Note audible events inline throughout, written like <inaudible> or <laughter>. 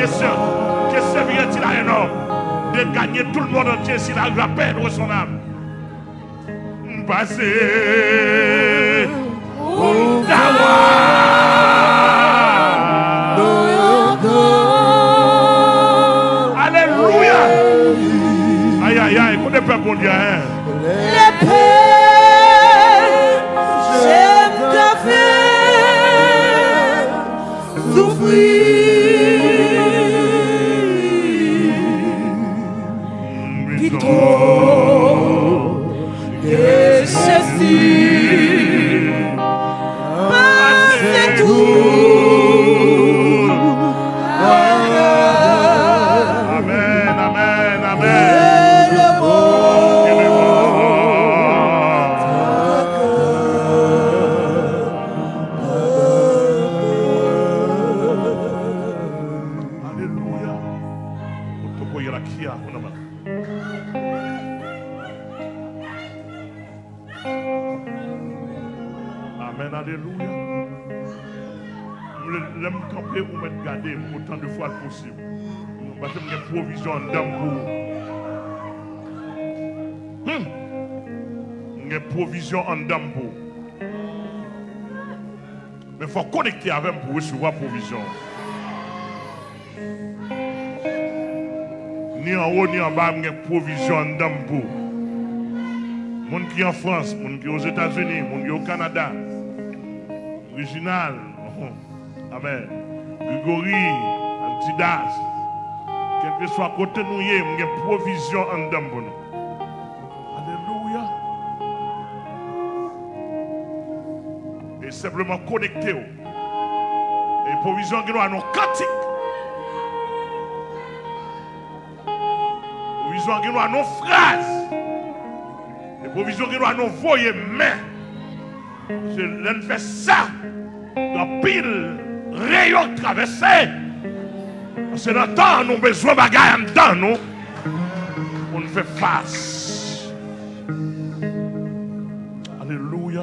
question, que servirait-il à un homme de gagner tout le monde entier s'il arrive à perdre son âme? Passé Alléluia. Aïe, aïe, aïe, écoutez, peuple bon Dieu. Hein? Otoko yarakia, onama. Amen, alléluia. L'aime camper ou mettre garder autant de fois que possible. Parce que j'ai provision en dame pour. Hum. J'ai provision en dame pour. Mais il faut connecter avec pour recevoir provision. Ni en haut ni en bas, j'ai provision en dame pour. Moun qui en France, moun qui aux États-Unis, moun qui au Canada. Original. <laughs> Amen. Grigory, Antidas. Quel que soit côté nous, j'ai provision en dame pour nous. Alléluia. Et simplement connecter. Et provision qui nous a nos. Provision qui nous a nos phrases. Et provision qui nous a nos voyez mains. C'est l'un fait ça. Dans pile rayon traversé. Que dans le temps, nous besoin de bagages en nous. On fait face. Alléluia.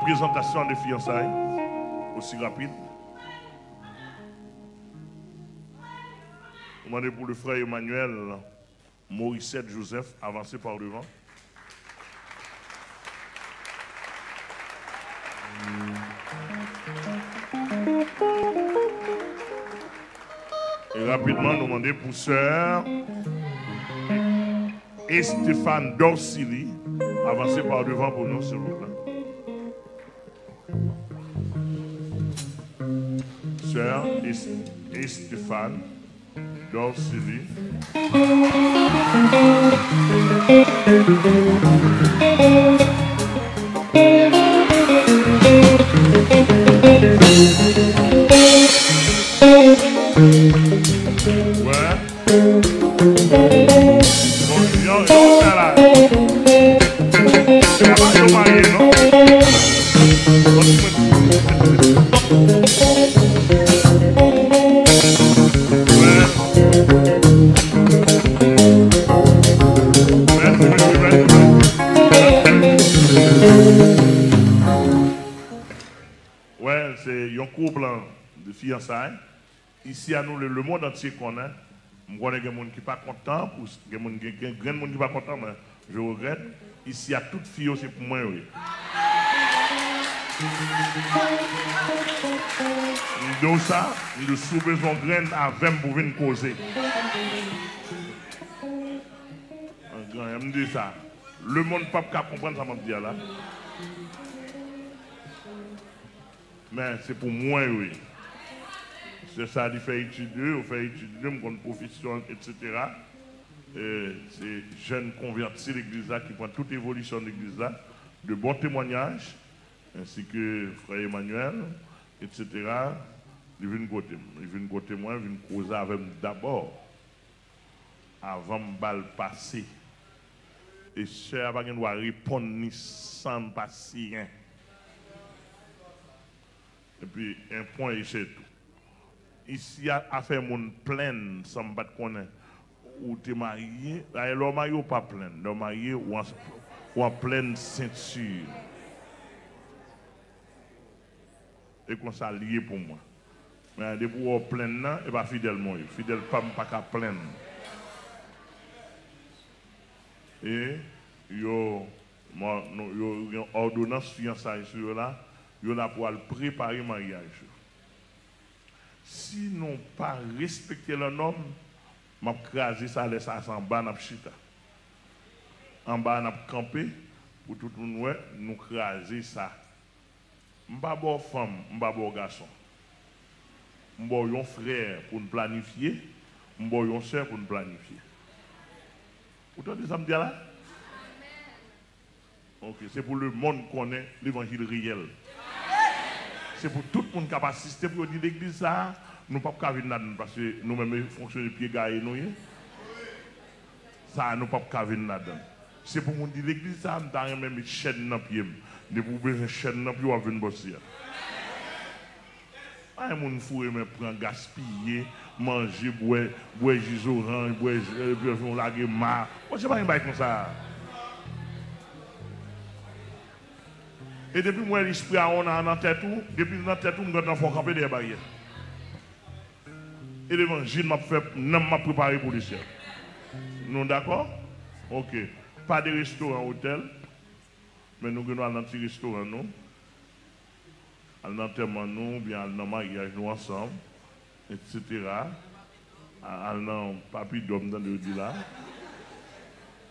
Présentation de fiançailles aussi rapide. Demandez pour le frère Emmanuel Morissette Joseph, avancé par devant. Et rapidement, nous demandons pour sœur Stéphane Dorsili, avancé par devant pour nous, s'il vous plaît. Sœur et, et Stéphane Dorsili. Un couple hein, de fiançailles. Ici, à nous, le, monde entier connaît. Je connais des gens qui ne sont pas contents, des gens qui ne sont pas contents, mais je regrette. Ici, à toute fille, c'est pour moi. Oui. Nous ça, nous sous besoin de à 20 pour venir me dit ça. Le monde ne peut pas comprendre ça, me dire là. Mais c'est pour moi, oui. C'est ça, il fait étudier, on fait étudier, on compte profession, etc. Et C'est jeunes convertis l'église qui prend toute évolution de l'église de bons témoignages, ainsi que frère Emmanuel, etc. Ils viennent côté, ils viennent côté moi, ils viennent causer avec d'abord, avant de passer. Et cher, pas doit répondre sans passer rien. Et puis, un point, et c'est tout. ici a, a fait mon plein sans me battre connaître ou t'es marié, alors marié ou pas plein, le marié ou en, ou en pleine ceinture. Et qu'on ça lié pour moi. Mais de pour au plein nan, et pas fidèle moi, fidèle pas pas qu'à plein. Et yo moi non, yo yo ordonnance fiançailles sur là, yo là pour le préparer mariage. Si nous pas respecter le nom, m'a crasé ça laisse ça en bas n'a chita. En bas n'a campé pour tout le monde nous craser ça. M'pa bon femme, m'pa bon garçon. Un frère pour nous planifier, m'pa une soeur pour nous planifier. Vous entendez ça me dire là? Ok, c'est pour le monde qui connaît l'évangile réel. C'est pour tout le monde qui a assisté pour dire l'église ça, nous ne pouvons pas venir là-dedans parce que nous-mêmes fonctionnons de pied gaillés nous. Ça, nous ne pouvons pas venir là-dedans. C'est pour nous dire l'église ça, nous avons même chaîne dans pied. De pour besoin de chaîne dans le pied, venir bosser. Ah, mon fou mais prend gaspiller, manger, boire, boire jus boire, pas un bail comme ça. Et depuis moi, l'esprit a on a dans tête tout, depuis dans tête tout, je faut camper des barrières. Et l'évangile m'a fait, m'a préparé pour le ciel. Nous d'accord? Ok. Pas de restaurant, hôtel, mais nous allons dans un petit restaurant, nous. À l'enterrement, nous, bien dans mariage, nous ensemble, etc. À dans papi d'homme dans le là.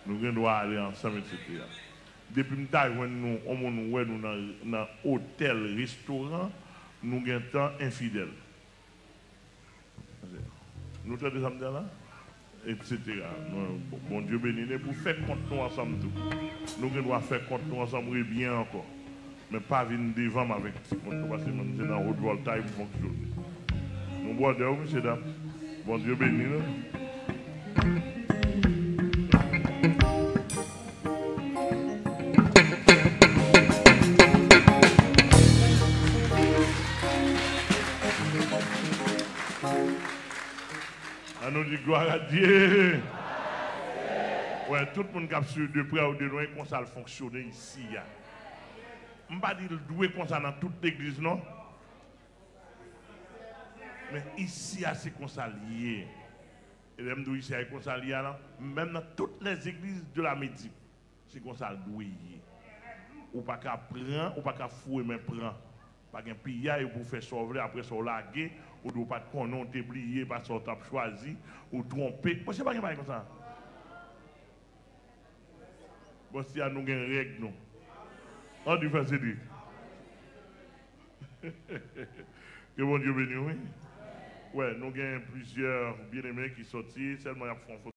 Nous devons aller ensemble, etc. Depuis que nous nous dans dans hôtel, restaurant, nous avons temps infidèle. Nous sommes des samedis là, etc. Bon Dieu béni, nous pour faire compte nous ensemble. Nous devons faire compte nous ensemble bien encore. Mais pas venir devant avec ce compte parce que c'est dans haute pour fonctionner. Bois. Bon Dieu béni. nous. À nous dire gloire à Dieu. Ouais, tout le monde qui a su de près ou de loin, comment ça fonctionne ici. Je ne pas dire doué comme ça dans toute l'église, non? Mais ici, ah, c'est comme ça lié. Et même ici, c'est comme ça lié. Même dans toutes les églises de la Médite, c'est comme ça doué. Ou pas qu'à prendre, ou pas qu'à fouer, mais prend. Pas qu'un pillage pour faire sauver, après ça, laguer, ou de pas qu'on non oublié parce qu'on t'a choisi, ou trompé. Moi, sais pas a comme ça. Bon, si nous une règle, nous. On dit faire <laughs> c'est. Que bon Dieu bénisse, oui. Ouais, nous avons plusieurs bien-aimés qui sortis, seulement ils font